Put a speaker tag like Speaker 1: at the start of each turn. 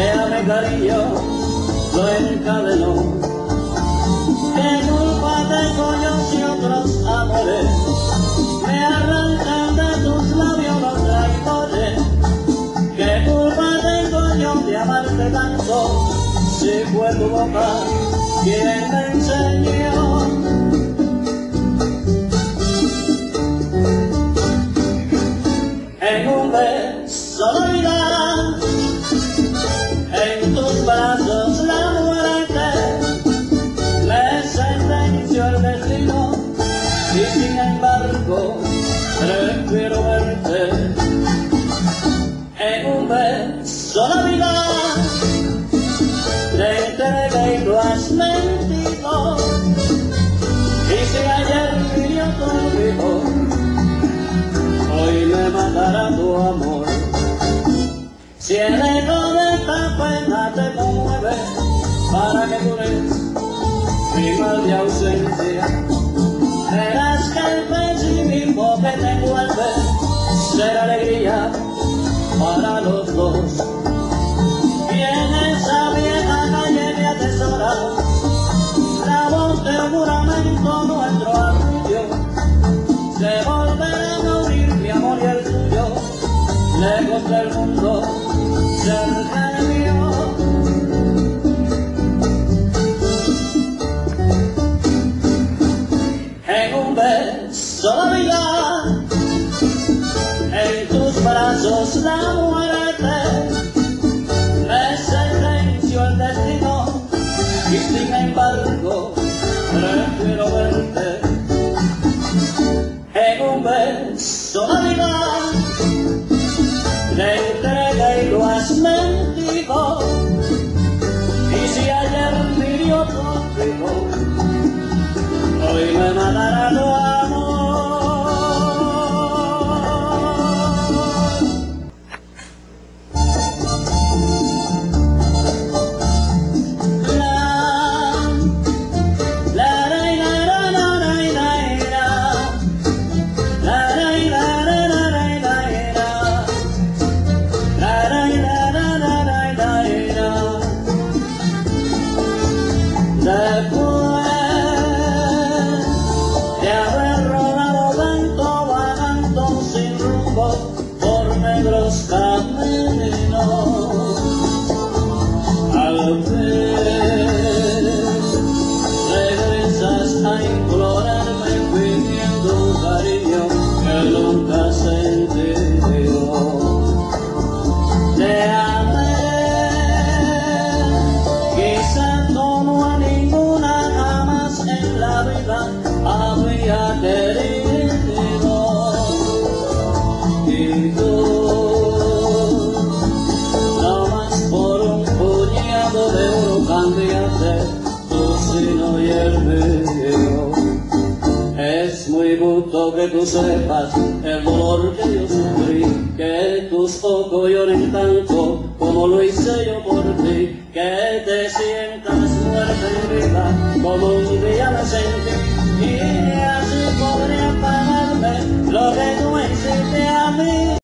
Speaker 1: que a mi cariño lo encadenó. ¿Qué culpa tengo yo si otros amores me arrancan de tus labios los traidores? ¿Qué culpa tengo yo de amarte tanto si fue tu boca quien me enseñó? Y sin embargo prefiero verte. En un beso de vida, te entregué y lo has mentido, y si ayer vivió conmigo, hoy me matará tu amor. Si el eco de esta pena te conmueve, para que cures mi mal de ausencia, Y en esa vieja calle me atesora la voz de un juramento nuestro arrullo. Se volverán a unir mi amor y el tuyo, lejos del mundo, cerca de mío. En un beso de vida, So honey, mom, today, today, go ask los caminos. gusto que tú sepas el dolor que yo sufrí, que tus ojos lloren tanto como lo hice yo por ti, que te sientas fuerte en vida como un día la sentí.